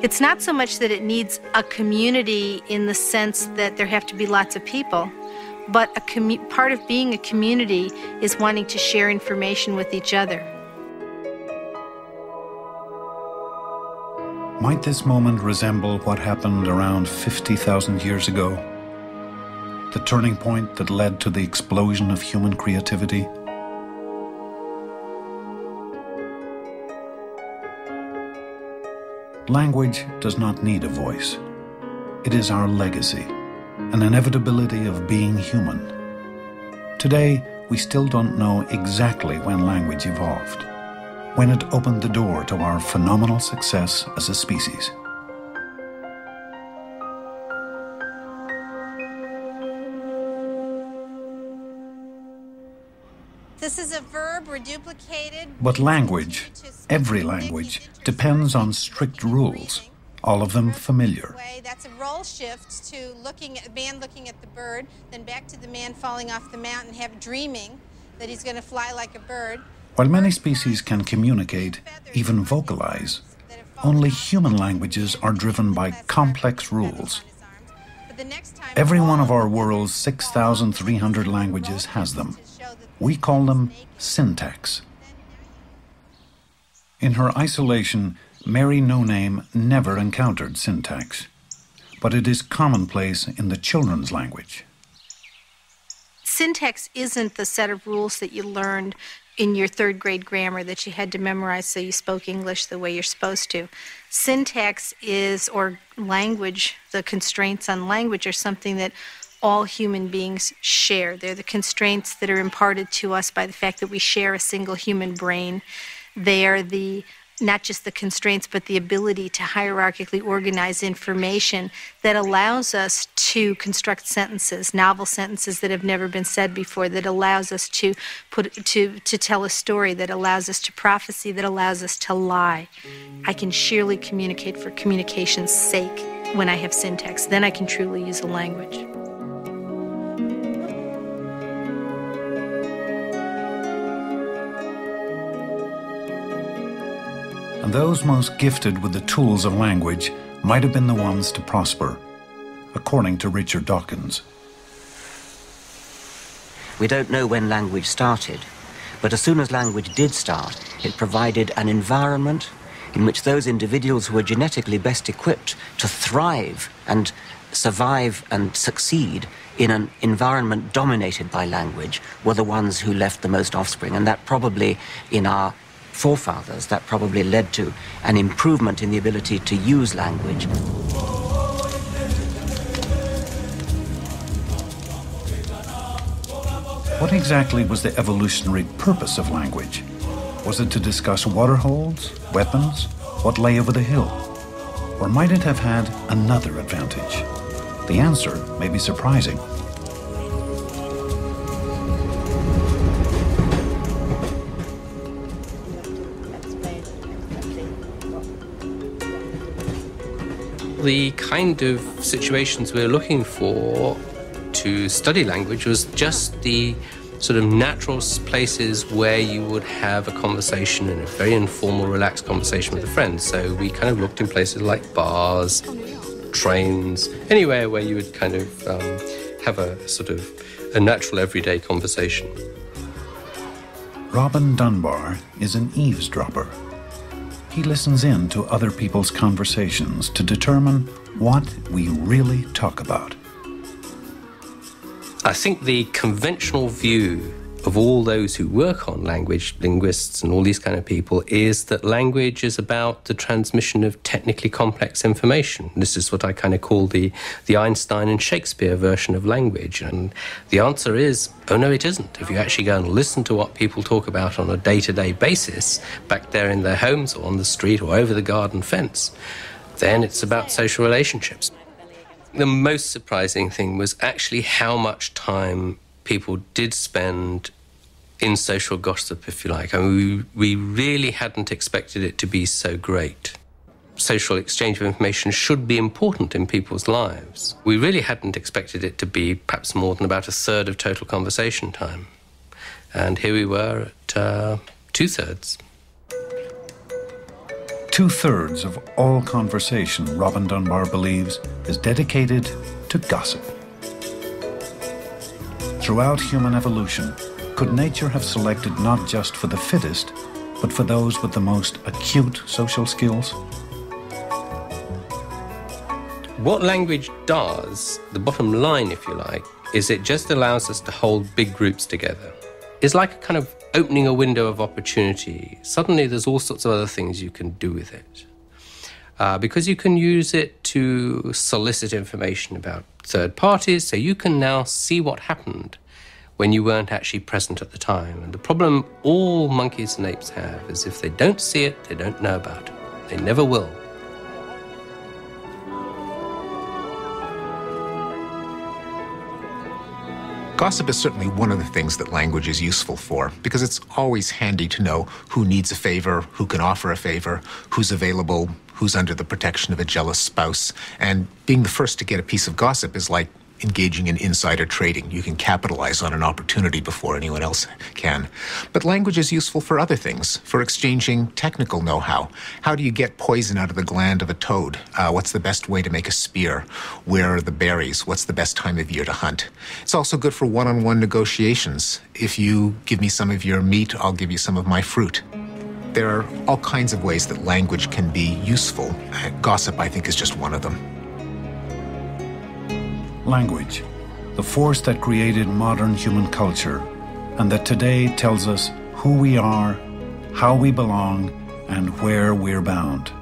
It's not so much that it needs a community in the sense that there have to be lots of people, but a commu- part of being a community is wanting to share information with each other. Might this moment resemble what happened around 50,000 years ago? The turning point that led to the explosion of human creativity? Language does not need a voice. It is our legacy, an inevitability of being human. Today, we still don't know exactly when language evolved, when it opened the door to our phenomenal success as a species. This is a verb reduplicated. But language, every language, depends on strict rules, all of them familiar. That's a role shift to looking at man looking at the bird, then back to the man falling off the mountain, have dreaming that he's going to fly like a bird. While many species can communicate, even vocalize, only human languages are driven by complex rules. Every one of our world's 6,300 languages has them. We call them syntax. In her isolation, Mary No Name never encountered syntax, but it is commonplace in the children's language. Syntax isn't the set of rules that you learned in your third grade grammar that you had to memorize so you spoke English the way you're supposed to. Syntax is, or language, the constraints on language are something that all human beings share. They're the constraints that are imparted to us by the fact that we share a single human brain. They are the not just the constraints, but the ability to hierarchically organize information that allows us to construct sentences, novel sentences that have never been said before, that allows us to put to to tell a story, that allows us to prophecy, that allows us to lie. I can sheerly communicate for communication's sake when I have syntax. Then I can truly use a language. And those most gifted with the tools of language might have been the ones to prosper, according to Richard Dawkins. We don't know when language started, but as soon as language did start, it provided an environment in which those individuals who were genetically best equipped to thrive and survive and succeed in an environment dominated by language were the ones who left the most offspring. And that probably, in our forefathers, that probably led to an improvement in the ability to use language. What exactly was the evolutionary purpose of language? Was it to discuss water holes, weapons, what lay over the hill? Or might it have had another advantage? The answer may be surprising. The kind of situations we are looking for to study language was just the sort of natural places where you would have a conversation and a very informal, relaxed conversation with a friend. So we kind of looked in places like bars, trains, anywhere where you would kind of um, have a sort of a natural everyday conversation. Robin Dunbar is an eavesdropper he listens in to other people's conversations to determine what we really talk about. I think the conventional view of all those who work on language, linguists, and all these kind of people, is that language is about the transmission of technically complex information. This is what I kind of call the, the Einstein and Shakespeare version of language. And the answer is oh, no, it isn't. If you actually go and listen to what people talk about on a day to day basis, back there in their homes or on the street or over the garden fence, then it's about social relationships. The most surprising thing was actually how much time people did spend in social gossip, if you like. I mean, we, we really hadn't expected it to be so great. Social exchange of information should be important in people's lives. We really hadn't expected it to be perhaps more than about a third of total conversation time. And here we were at uh, two thirds. Two thirds of all conversation, Robin Dunbar believes, is dedicated to gossip. Throughout human evolution, could nature have selected not just for the fittest, but for those with the most acute social skills? What language does, the bottom line, if you like, is it just allows us to hold big groups together. It's like a kind of opening a window of opportunity. Suddenly, there's all sorts of other things you can do with it. Uh, because you can use it to solicit information about third parties, so you can now see what happened when you weren't actually present at the time. And the problem all monkeys and apes have is if they don't see it, they don't know about it. They never will. Gossip is certainly one of the things that language is useful for because it's always handy to know who needs a favor, who can offer a favor, who's available, who's under the protection of a jealous spouse. And being the first to get a piece of gossip is like engaging in insider trading. You can capitalize on an opportunity before anyone else can. But language is useful for other things, for exchanging technical know how. How do you get poison out of the gland of a toad? Uh, what's the best way to make a spear? Where are the berries? What's the best time of year to hunt? It's also good for one on one negotiations. If you give me some of your meat, I'll give you some of my fruit. There are all kinds of ways that language can be useful. Uh, gossip, I think, is just one of them language, the force that created modern human culture, and that today tells us who we are, how we belong, and where we're bound.